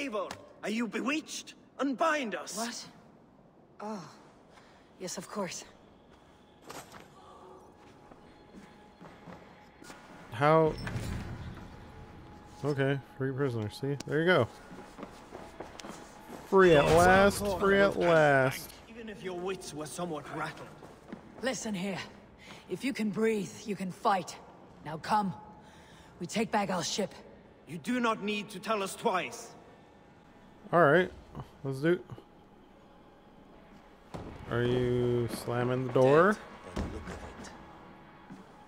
Eivor, are you bewitched? Unbind us. What? Oh. Yes, of course. How? Okay, free prisoner. See, there you go. Free at last. Free at last. Even if your wits were somewhat rattled. Listen here. If you can breathe, you can fight. Now come. We take back our ship. You do not need to tell us twice. All right, let's do. Are you slamming the door?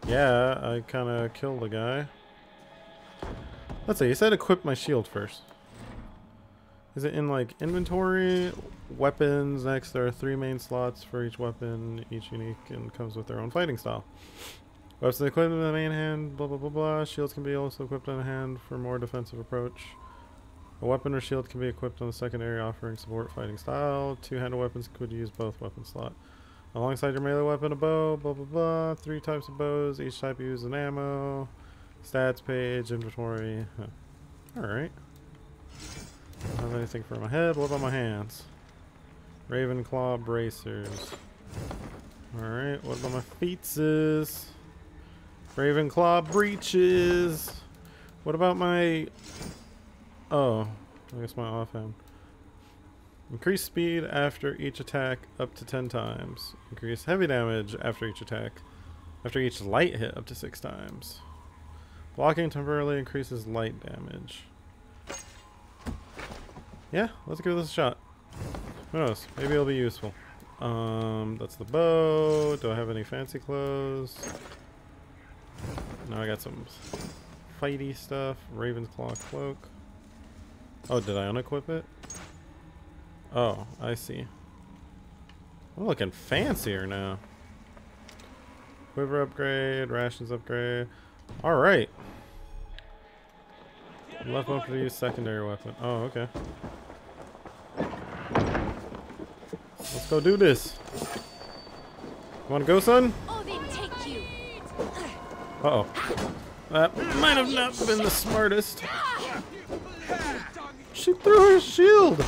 Yeah, I kind of killed the guy. Let's see, he said equip my shield first. Is it in like inventory? Weapons, next there are three main slots for each weapon, each unique and comes with their own fighting style. Weapons equipped in the main hand, blah blah blah blah. Shields can be also equipped on the hand for more defensive approach. A weapon or shield can be equipped on the secondary offering support fighting style. Two-handed weapons could use both weapon slot. Alongside your melee weapon, a bow, blah blah blah. Three types of bows, each type uses an ammo. Stats page, inventory. Alright. Don't have anything for my head. What about my hands? Raven Clan bracers. Alright, what about my feetses? Raven Clan breeches. What about my... Oh, I guess my offhand. Increase speed after each attack up to 10 times. Increase heavy damage after each attack. After each light hit up to 6 times. Blocking temporarily increases light damage. Yeah, let's give this a shot. Who knows? Maybe it'll be useful. Um, that's the bow. Do I have any fancy clothes? No, I got some fighty stuff. Raven's Claw cloak. Oh, did I unequip it? Oh, I see. I'm looking fancier now. Quiver upgrade, rations upgrade. Alright. Left bumper to use secondary weapon. Oh, okay. Let's go do this. Wanna go, son? You. Uh oh. That might have not been the smartest. She threw her shield.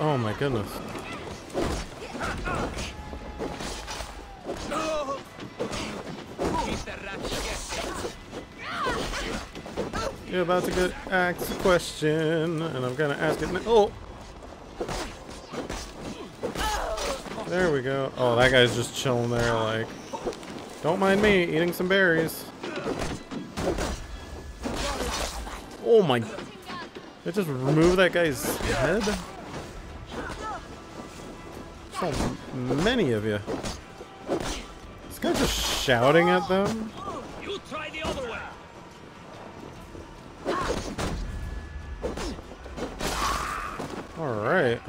Oh my goodness. About to get asked a question, and I'm gonna ask it. Oh, there we go. Oh, that guy's just chilling there, like, don't mind me eating some berries. Oh my! It just removed that guy's head. So many of you. This guy's just shouting at them. You try the other Alright.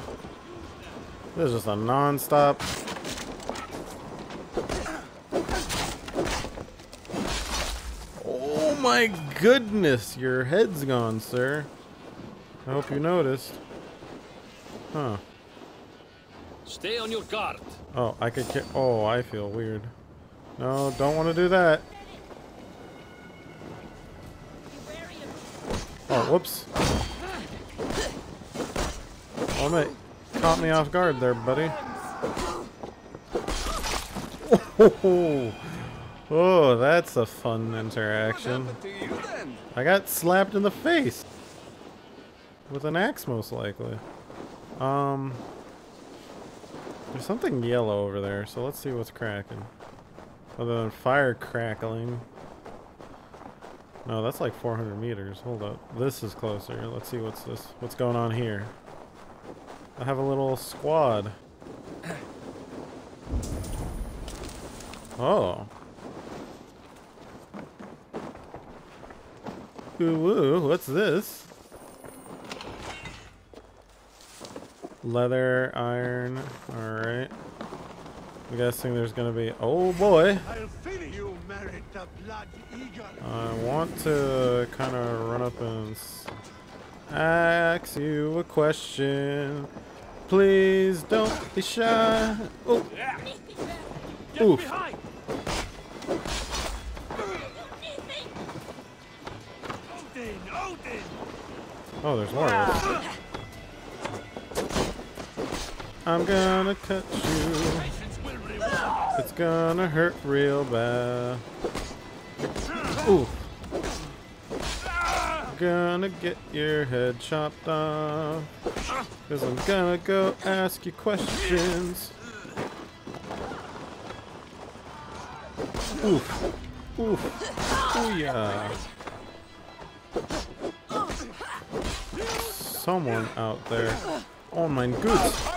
This is just a non-stop. Oh my goodness, your head's gone, sir. I hope you noticed. Huh. Stay on your guard. Oh, I could ki- Oh, I feel weird. No, don't want to do that. Oh, whoops. Oh, mate. Caught me off guard there, buddy. Oh, oh, that's a fun interaction. I got slapped in the face. With an axe, most likely. Um... There's something yellow over there, so let's see what's cracking. Other than fire crackling. No, that's like 400 meters. Hold up. This is closer. Let's see what's this. What's going on here. I have a little squad. Oh. Ooh, woo, what's this? Leather, iron, alright. I'm guessing there's gonna be, oh boy! You, merit the blood eagle. I want to kind of run up and ask you a question. Please don't be shy. Oh, Oof. oh, there's more. I'm gonna cut you. It's gonna hurt real bad. Ooh. Gonna get your head chopped off. Cause I'm gonna go ask you questions. Oof. Oof. Ooh yeah. Someone out there. Oh my goodness.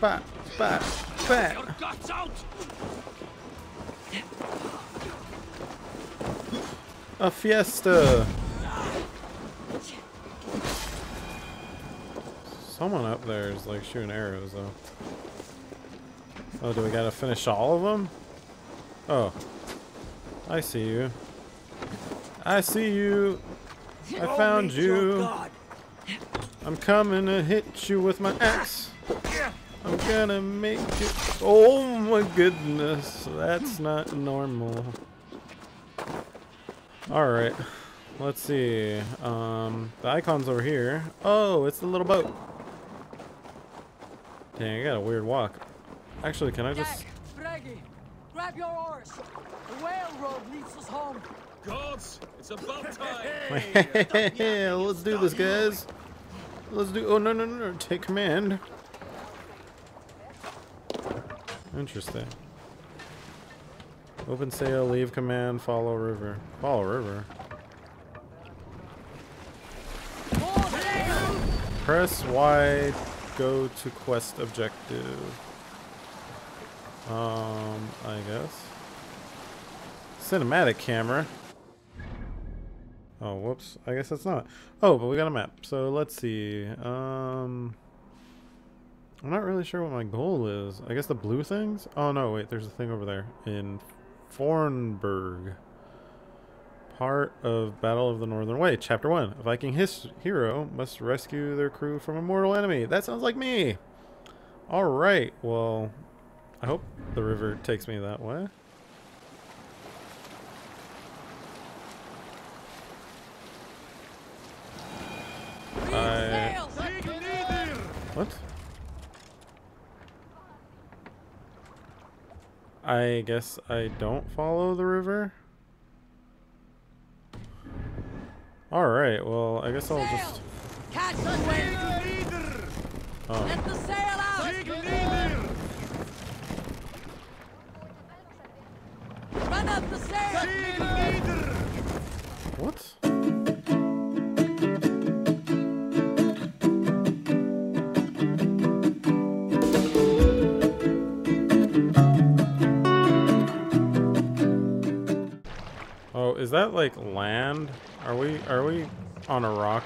Bat, bat, bat. A fiesta. Someone up there is like shooting arrows though. Oh, do we gotta finish all of them? Oh. I see you. I see you. I found you. I'm coming to hit you with my axe. I'm gonna make it. Oh my goodness. That's not normal. Alright. Let's see. Um, the icon's over here. Oh, it's the little boat. Dang, I got a weird walk. Actually, can I just. Jack, Bragi, grab your oars. The whale road leads us home. Gods, it's about time. yeah, let's do this, guys. Let's do. Oh no no no no! Take command. Interesting. Open sail, leave command, follow river. Follow river. Press Y, go to quest objective. Um, I guess. Cinematic camera. Oh, whoops. I guess that's not. Oh, but we got a map. So let's see. Um, I'm not really sure what my goal is. I guess the blue things? Oh, no, wait. There's a thing over there in Fornburg. Part of Battle of the Northern Way, Chapter 1. A Viking his- hero must rescue their crew from a mortal enemy. That sounds like me! Alright, well, I hope the river takes me that way. I- What? I guess I don't follow the river? Alright, well, I guess I'll just... Catch the wind! Oh. Let the sail out! Run up the sail!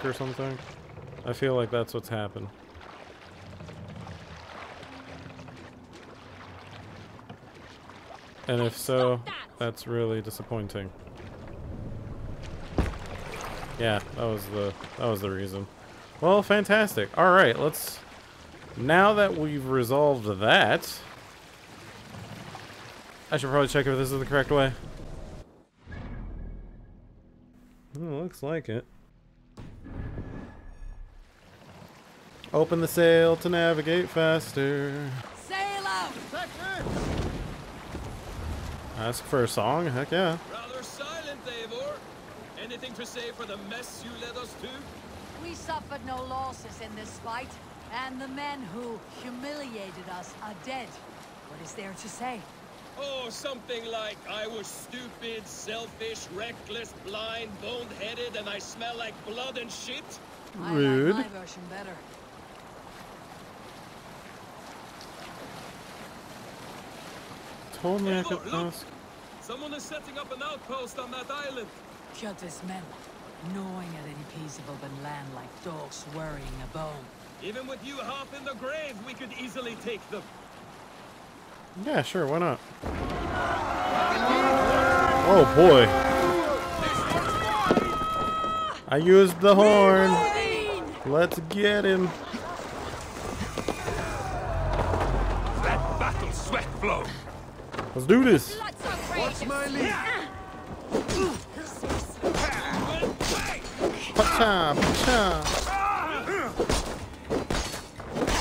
Or something? I feel like that's what's happened. And if so, that's really disappointing. Yeah, that was the that was the reason. Well, fantastic. All right, let's now that we've resolved that, I should probably check if this is the correct way. Oh, looks like it. Open the sail to navigate faster. Sail out! Ask for a song? Heck yeah. Rather silent, Eivor. Anything to say for the mess you led us to? We suffered no losses in this fight, and the men who humiliated us are dead. What is there to say? Oh, something like I was stupid, selfish, reckless, blind, bone-headed, and I smell like blood and shit. Rude. I Rude. like my version better. Told me I could look. ask. Someone is setting up an outpost on that island. Kjotve's men, knowing at any peace of open land like dogs worrying a bone. Even with you half in the grave, we could easily take them. Yeah, sure, why not? Oh boy. I used the horn. Let's get him. Let battle sweat flow. Let's do this. What's my lead? Pacha, pacha.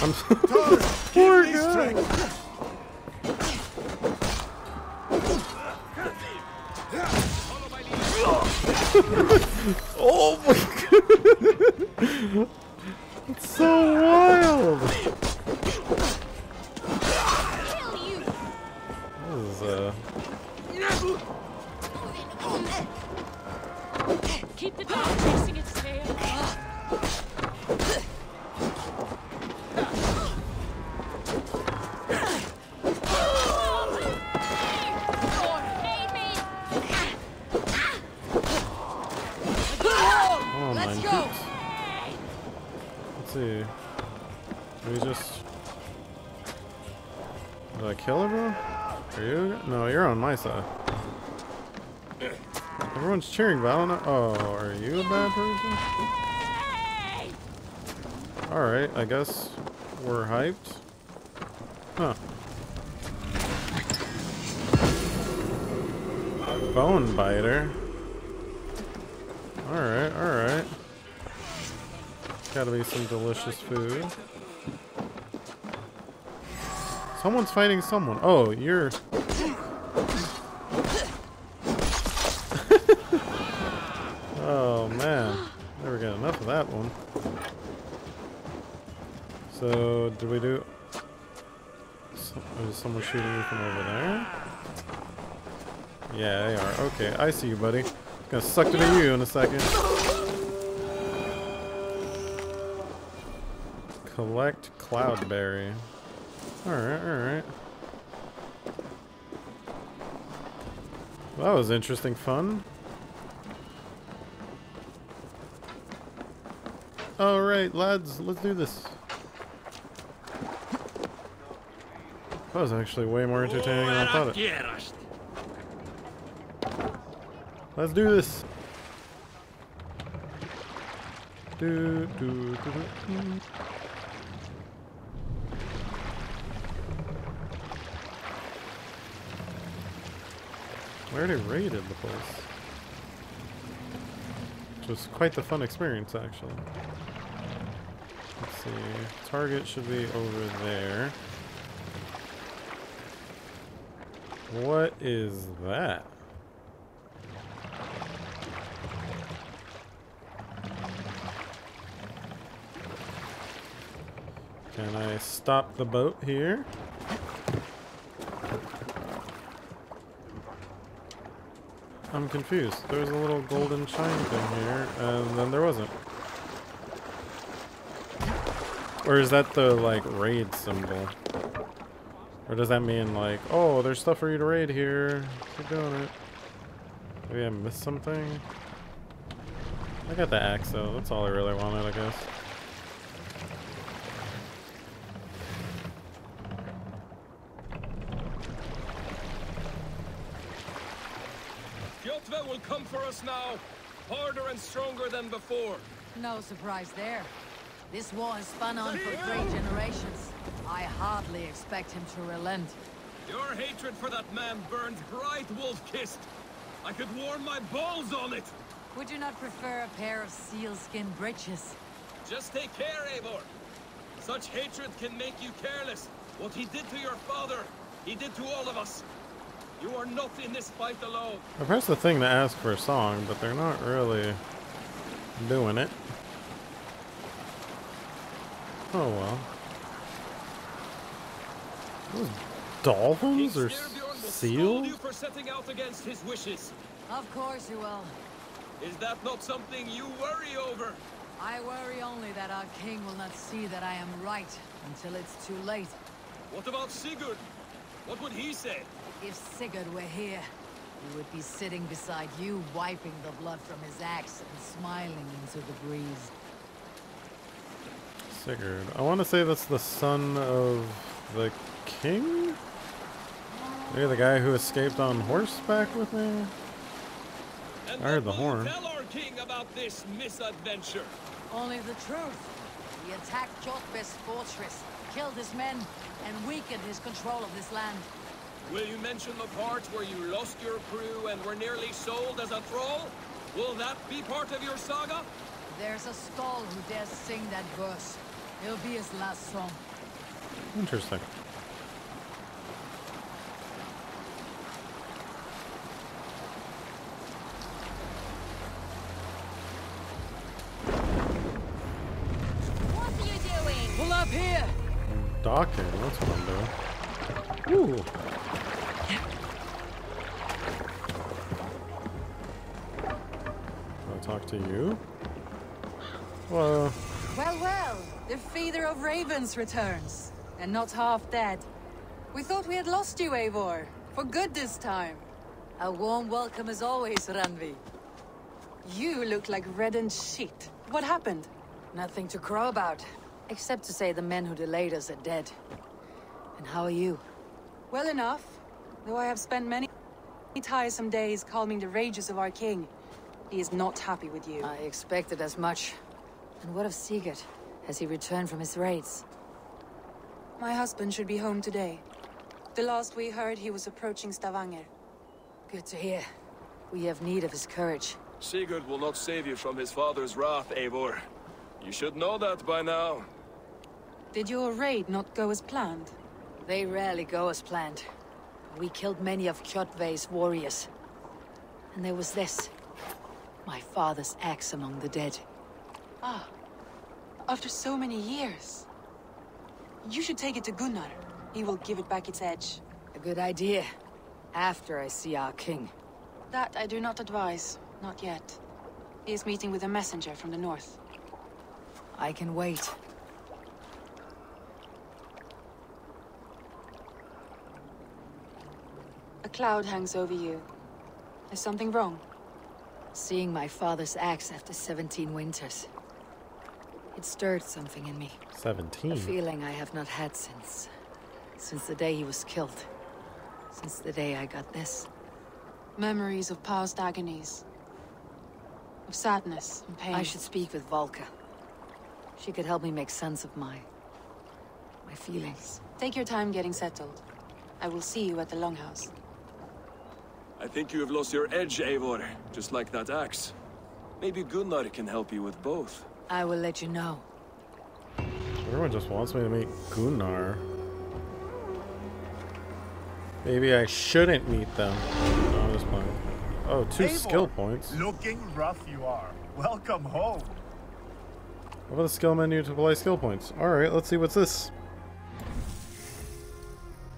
I'm poor guy. Oh Did I kill everyone? Are you? No, you're on my side. Everyone's cheering, but I don't know. Oh, are you a bad person? Alright, I guess we're hyped. Huh. Bone biter. Alright, alright. Gotta be some delicious food. Someone's fighting someone. Oh, you're... oh, man. Never get enough of that one. So, do we do... So, is someone shooting from over there? Yeah, they are. Okay, I see you, buddy. Gonna suck to you in a second. Collect Cloudberry. Alright, alright. That was interesting fun. Alright, lads, let's do this. That was actually way more entertaining than I thought it. Let's do this. Do, do, do, do, already raided the place. Which was quite the fun experience, actually. Let's see. Target should be over there. What is that? Can I stop the boat here? I'm confused. There's a little golden shine thing here, and then there wasn't. Or is that the, like, raid symbol? Or does that mean, like, oh, there's stuff for you to raid here. Keep doing it. Maybe I missed something? I got the axe, though. That's all I really wanted, I guess. Kjotve will come for us now, harder and stronger than before. No surprise there. This war has spun on for three generations. I hardly expect him to relent. Your hatred for that man burns bright, wolf-kissed. I could warm my balls on it. Would you not prefer a pair of sealskin breeches? Just take care, Eivor. Such hatred can make you careless. What he did to your father, he did to all of us. You are not in this fight alone. I pressed the thing to ask for a song, but they're not really doing it. Oh well. Those dolphins King or Styrbjorn will scold seals? you for setting out against his wishes. Of course you will. Is that not something you worry over? I worry only that our king will not see that I am right until it's too late. What about Sigurd? What would he say? If Sigurd were here, he would be sitting beside you, wiping the blood from his axe and smiling into the breeze. Sigurd. I want to say that's the son of the king? Maybe the guy who escaped on horseback with me? And I heard the horn. Tell our king about this misadventure? Only the truth. He attacked Kjotve's fortress, killed his men, and weakened his control of this land. Will you mention the part where you lost your crew and were nearly sold as a thrall? Will that be part of your saga? There's a skull who dares sing that verse. It'll be his last song. Interesting. What are you doing? Pull up here! Docking, that's what I'm doing. Ooh. Talk to you? Well, Well, well, the feeder of ravens returns, and not half dead. We thought we had lost you, Eivor, for good this time. A warm welcome as always, Randvi. You look like reddened shit. What happened? Nothing to crow about, except to say the men who delayed us are dead. And how are you? Well enough, though I have spent many tiresome days calming the rages of our king. He is not happy with you. I expected as much. And what of Sigurd? Has he returned from his raids? My husband should be home today. The last we heard, he was approaching Stavanger. Good to hear. We have need of his courage. Sigurd will not save you from his father's wrath, Eivor. You should know that by now. Did your raid not go as planned? They rarely go as planned. We killed many of Kjotve's warriors. And there was this. My father's axe among the dead. Ah, after so many years. You should take it to Gunnar. He will give it back its edge. A good idea. After I see our king. That I do not advise. Not yet. He is meeting with a messenger from the north. I can wait. A cloud hangs over you. Is something wrong? Seeing my father's axe after 17 winters. It stirred something in me. 17. A feeling I have not had since. Since the day he was killed. Since the day I got this. Memories of past agonies. Of sadness and pain. I should speak with Valka. She could help me make sense of my... my feelings. Take your time getting settled. I will see you at the Longhouse. I think you have lost your edge, Eivor, just like that axe. Maybe Gunnar can help you with both. I will let you know. Everyone just wants me to meet Gunnar. Maybe I shouldn't meet them. No, I'm just playing. Oh, two Eivor, skill points. Looking rough you are. Welcome home. What about the skill menu to apply skill points? Alright, let's see what's this.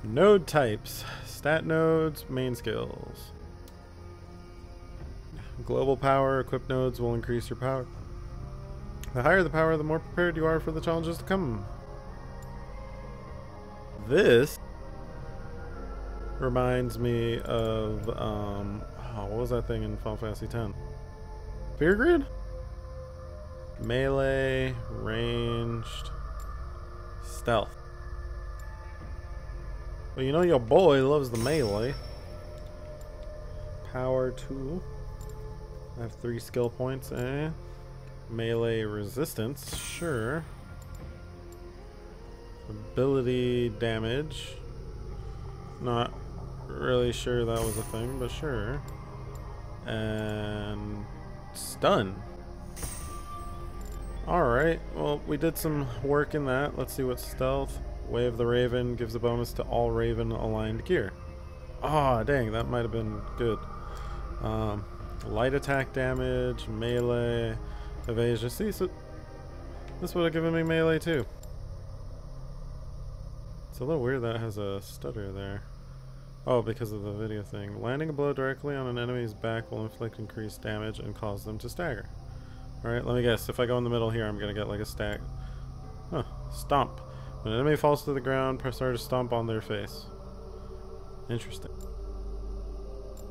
Node types. Stat nodes, main skills. Global power, equipped nodes will increase your power. The higher the power, the more prepared you are for the challenges to come. This reminds me of, um, oh, what was that thing in Final Fantasy X? Sphere Grid? Melee, ranged, stealth. Well, you know your boy loves the melee. Power 2. I have three skill points, eh? Melee resistance, sure. Ability damage. Not really sure that was a thing, but sure. And stun. Alright, well, we did some work in that. Let's see what stealth. Wave the Raven gives a bonus to all Raven aligned gear. Ah, oh, dang, that might have been good. Um, light attack damage, melee, evasion. See, so this would have given me melee too. It's a little weird that has a stutter there. Oh, because of the video thing. Landing a blow directly on an enemy's back will inflict increased damage and cause them to stagger. Alright, let me guess. If I go in the middle here, I'm gonna get like a stack. Huh. Stomp. When an enemy falls to the ground, press R to stomp on their face. Interesting.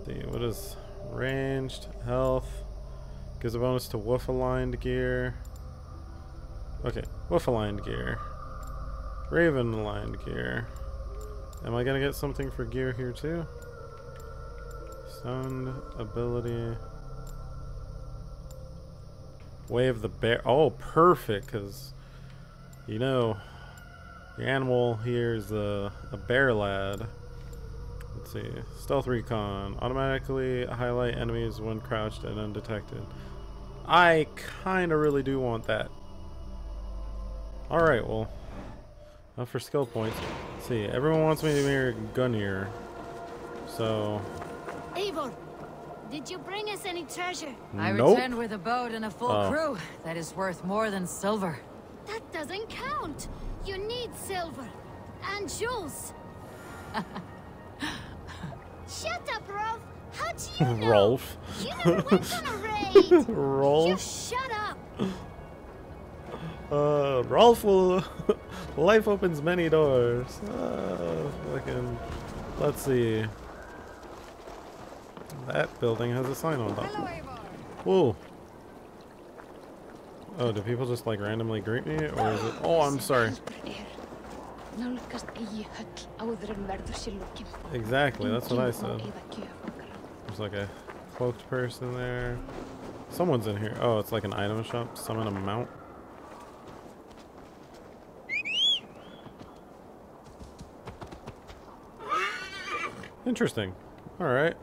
See, what is ranged? Health. Gives a bonus to wolf aligned gear. Okay, wolf aligned gear. Raven aligned gear. Am I gonna get something for gear here too? Stunned ability. Of the bear. Oh, perfect, because you know the animal here is a, a bear lad. Let's see. Stealth recon. Automatically highlight enemies when crouched and undetected. I kind of really do want that. Alright, well. Up for skill points. Let's see, everyone wants me to be a gunnier. So, Eivor, did you bring us any treasure? I nope. returned with a boat and a full Oh. crew. That is worth more than silver. That doesn't count. You need silver. And jewels. Shut up, Rolf. How do you know? Rolf. You never went on a raid. Rolf. Just shut up. Uh, Rolf will. Life opens many doors. Uh, fucking. Let's see. That building has a sign on top. Hello. Whoa. Oh, do people just like randomly greet me, or is it? Oh, I'm sorry. Exactly, that's what I said. There's like a cloaked person there. Someone's in here. Oh, it's like an item shop. Summon a mount. Interesting. Alright.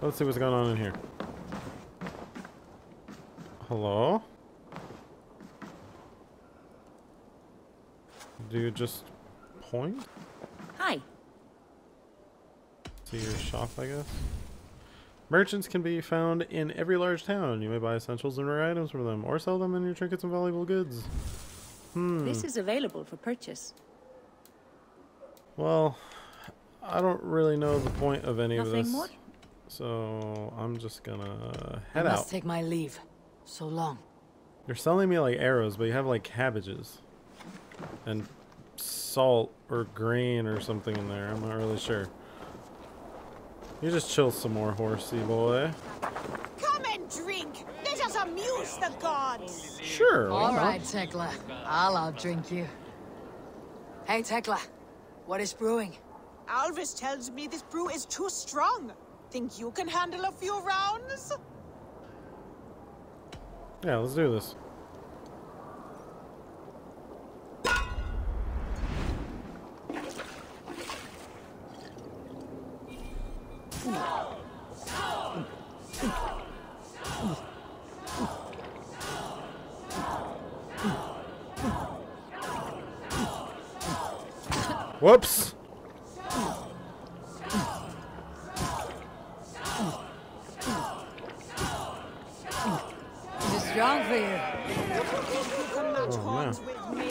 Let's see what's going on in here. Hello? Do you just point? Hi. to your shop, I guess. Merchants can be found in every large town. You may buy essentials and rare items from them, or sell them in your trinkets and valuable goods. Hmm. This is available for purchase. Well, I don't really know the point of any of Nothing this. more? So I'm just gonna head I head must out. take my leave. So long. You're selling me like arrows, but you have like cabbages and salt or grain or something in there. I'm not really sure. You just chill some more, horsey boy. Come and drink. Let us amuse the gods. Sure. why All not? right, Tekla. I'll outdrink you. Hey, Tekla. What is brewing? Alvis tells me this brew is too strong. Think you can handle a few rounds? Yeah, let's do this. Whoops! Is it strong for you? You can match Oh, horns no. with me.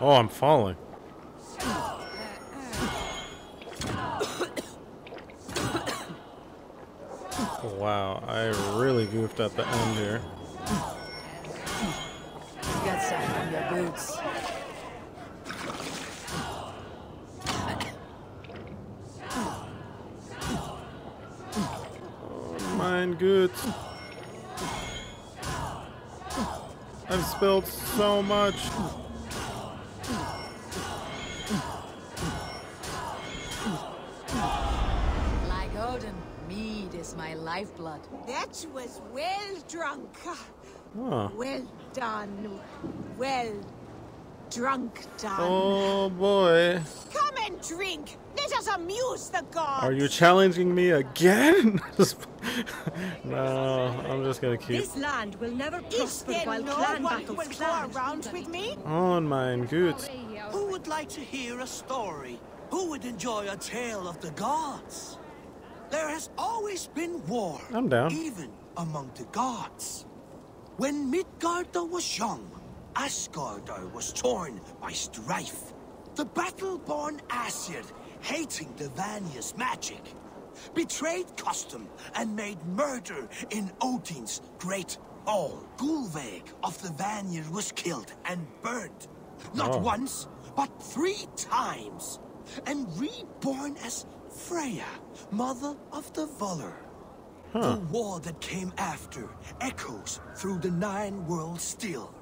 Oh, I'm falling. Wow, I really goofed at the end here. You got some on your boots. Oh, mein gut. I've spilled so much. Is my lifeblood. That was well drunk. Huh. Well done. Well drunk done. Oh boy. Come and drink. Let us amuse the gods. Are you challenging me again? no, I'm just gonna keep This land will never Is prosper there while no clan one battles will go around with me? on mein gut. Who would like to hear a story? Who would enjoy a tale of the gods? There has always been war, I'm down. even among the gods. When Midgarda was young, Asgarda was torn by strife. The battle-born Aesir, hating the Vanir's magic, betrayed custom and made murder in Odin's great hall. Gullveig of the Vanir was killed and burned. Not Oh. once, but three times. And reborn as Freya, mother of the Volur. Huh. The war that came after echoes through the Nine Worlds still.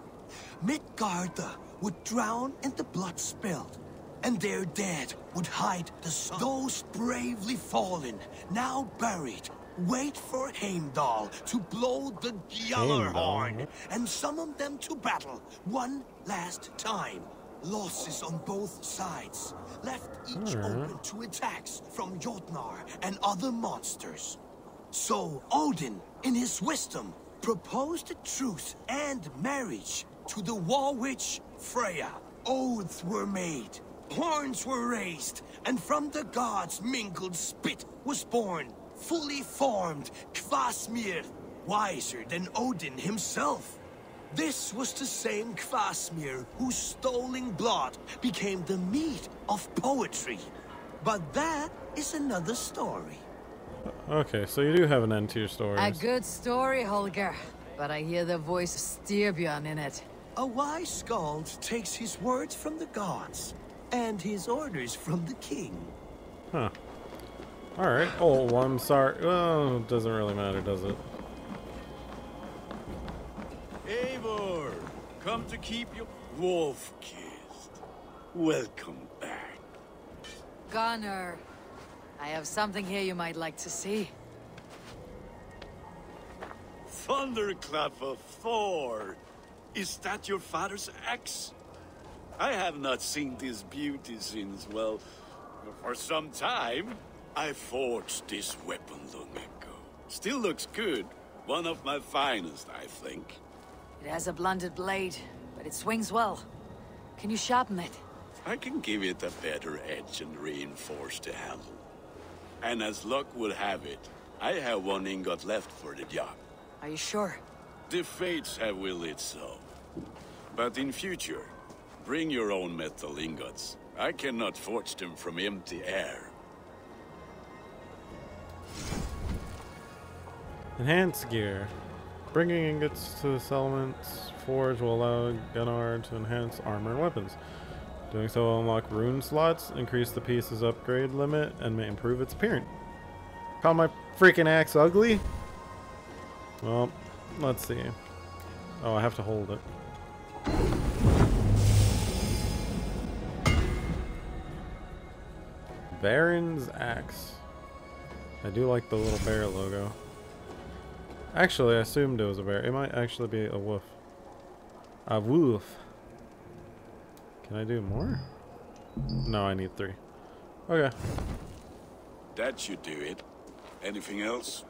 Midgarda would drown in the blood spilled, and their dead would hide the sun. Those bravely fallen, now buried, wait for Heimdall to blow the Gjallarhorn and summon them to battle one last time. Losses on both sides left each open to attacks from Jotnar and other monsters. So Odin, in his wisdom, proposed a truce and marriage to the war witch Freya. Oaths were made, horns were raised, and from the gods mingled spit was born, fully formed Kvasmir, wiser than Odin himself. This was the same Kvasmir whose stolen blood became the meat of poetry. But that is another story. Okay, so you do have an end to your story. A good story, Holger. But I hear the voice of Styrbjörn in it. A wise skald takes his words from the gods and his orders from the king. Huh. Alright. Oh, well, I'm sorry. Well, it doesn't really matter, does it? Eivor, come to keep your wolf kissed. Welcome back. Gunnar, I have something here you might like to see. Thunderclap of Thor. Is that your father's axe? I have not seen this beauty since, well, for some time. I forged this weapon long ago. Still looks good. One of my finest, I think. It has a blunted blade, but it swings well. Can you sharpen it? I can give it a better edge and reinforce the handle. And as luck would have it, I have one ingot left for the job. Are you sure? The fates have willed it so. But in future, bring your own metal ingots. I cannot forge them from empty air. Enhance gear. Bringing ingots to the settlements forge will allow Gunnar to enhance armor and weapons. Doing so will unlock rune slots, increase the piece's upgrade limit, and may improve its appearance. Call my freaking axe ugly? Well, let's see. Oh, I have to hold it. Varin's axe. I do like the little bear logo. Actually, I assumed it was a bear. It might actually be a wolf. A wolf. Can I do more? No, I need three. Okay. That should do it. Anything else?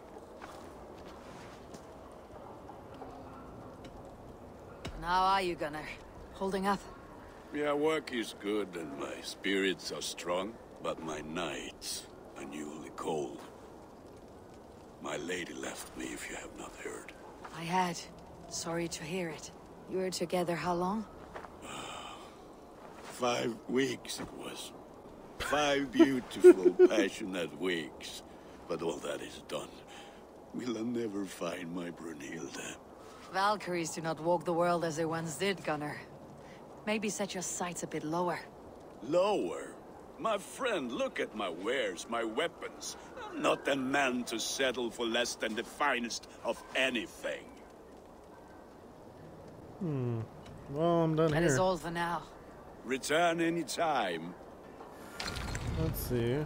How are you, Gunnar? Holding up? Yeah, work is good and my spirits are strong, but my nights are newly cold. My lady left me, if you have not heard. I had. Sorry to hear it. You were together how long? Five weeks it was. Five beautiful, passionate weeks. But all that is done. Will I never find my Brunhilde? Valkyries do not walk the world as they once did, Gunnar. Maybe set your sights a bit lower. Lower? My friend, look at my wares, my weapons. I'm not a man to settle for less than the finest of anything. Hmm. Well, I'm done That here. is all for now. Return any time. Let's see.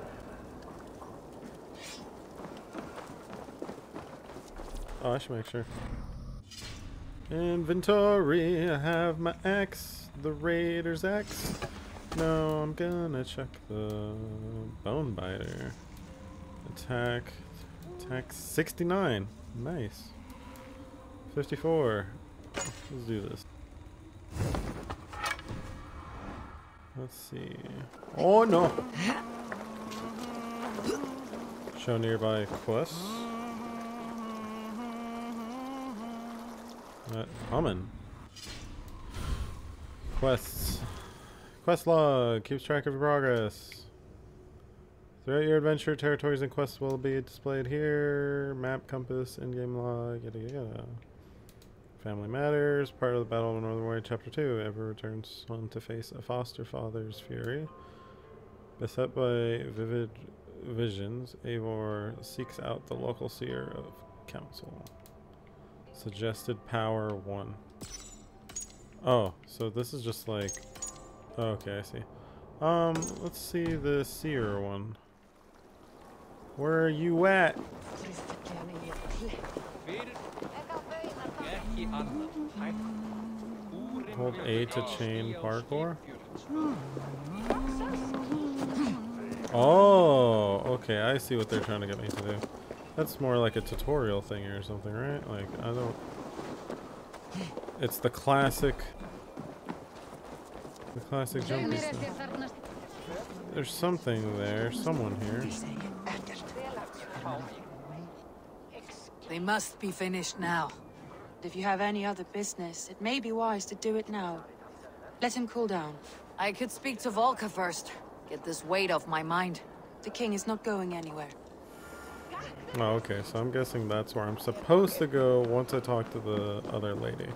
Oh, I should make sure. Inventory. I have my axe, the raider's axe. No, I'm gonna check the bone biter. Attack, attack 69. Nice. 54. Let's do this. Let's see. Oh no! Show nearby quests. Uh, humming. Quests. Quest log keeps track of your progress. Throughout your adventure, territories and quests will be displayed here. Map, compass, in-game log, yada yada. Family Matters, part of the Battle of Northern Warrior Chapter 2. Eivor returns home to face a foster father's fury. Beset by vivid visions, Eivor seeks out the local seer of council. Suggested power 1. Oh, so this is just like... Oh, okay, I see. Um, let's see the seer one. Where are you at? Hold A to chain parkour? Oh, okay, I see what they're trying to get me to do. That's more like a tutorial thing or something, right? Like, I don't... It's the classic... The classic jumpy. There's something there, someone here. They must be finished now. If you have any other business, it may be wise to do it now. Let him cool down. I could speak to Valka first. Get this weight off my mind. The king is not going anywhere. Oh, okay, so I'm guessing that's where I'm supposed to go once I talk to the other lady.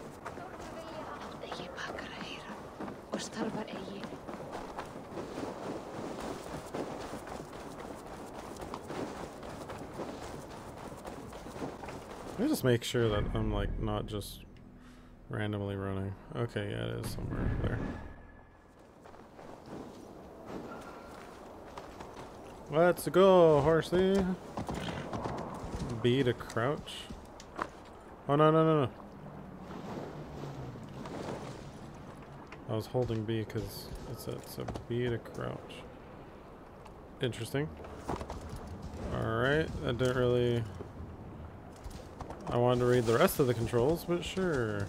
Just make sure that I'm like not just randomly running. Okay, yeah, it is somewhere there. Let's go, horsey. B to crouch. Oh, no, no, no, no. I was holding B because it's a, a B to crouch. Interesting. Alright, I didn't really... I wanted to read the rest of the controls, but sure.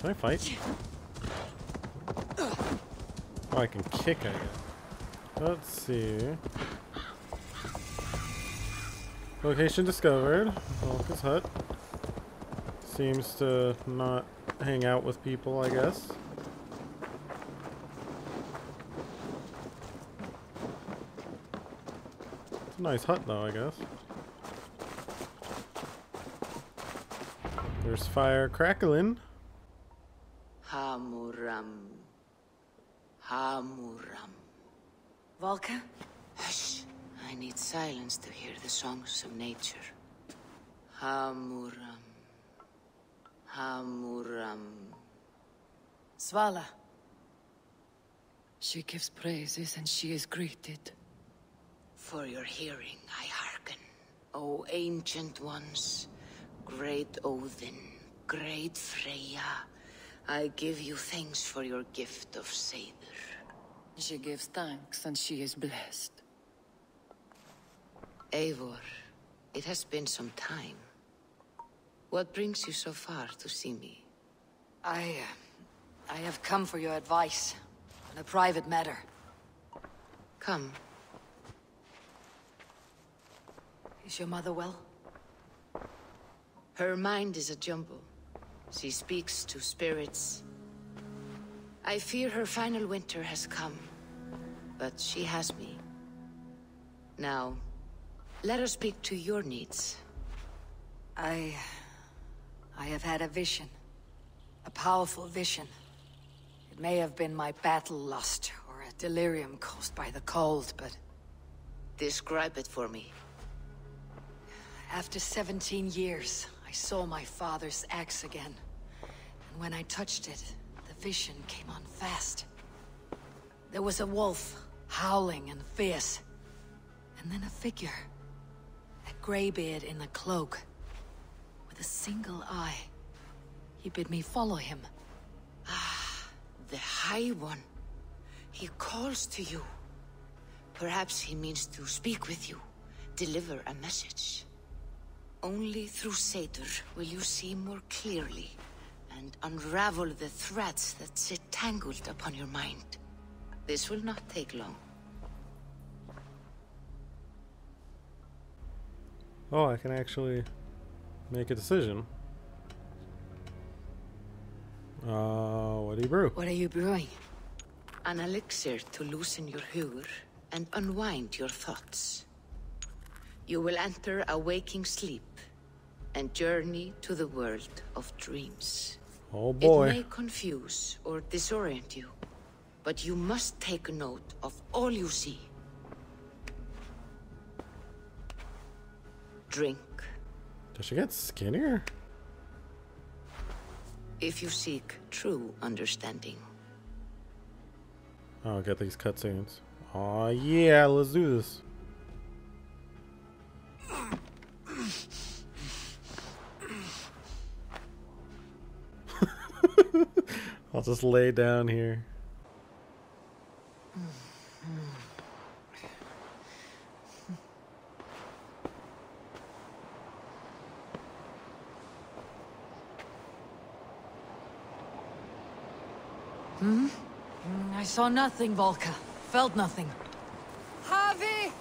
Can I fight? Oh, I can kick, I guess. Let's see. Location discovered. Valka's hut. Seems to not hang out with people, I guess. It's a nice hut, though, I guess. There's fire crackling. Hamuram. Hamuram. Valka? Hush. I need silence to hear the songs of nature. Hamuram. Hamuram. Svala. She gives praises and she is greeted. For your hearing I hearken, O ancient ones, great Odin, great Freya. I give you thanks for your gift of Seidr. She gives thanks and she is blessed. Eivor, it has been some time. What brings you so far to see me? I... Uh, I have come for your advice. On a private matter. Come. Is your mother well? Her mind is a jumble. She speaks to spirits. I fear her final winter has come. But she has me. Now, let her speak to your needs. I... I have had a vision. A powerful vision. It may have been my battle lust, or a delirium caused by the cold, but... Describe it for me. After 17 years, I saw my father's axe again. And when I touched it, the vision came on fast. There was a wolf, howling and fierce. And then a figure. A graybeard in a cloak. With a single eye. He bid me follow him. Ah, the High One. He calls to you. Perhaps he means to speak with you. Deliver a message. Only through Seidr will you see more clearly and unravel the threads that sit tangled upon your mind. This will not take long. Oh, I can actually make a decision. Uh, what do you brew? What are you brewing? An elixir to loosen your hugur and unwind your thoughts. You will enter a waking sleep and journey to the world of dreams. Oh boy. It may confuse or disorient you, but you must take note of all you see. Drink. Does she get skinnier? If you seek true understanding. Oh, get these cutscenes. Oh yeah, let's do this. I'll just lay down here. Hmm? Mm, I saw nothing, Valka. Felt nothing. Javi!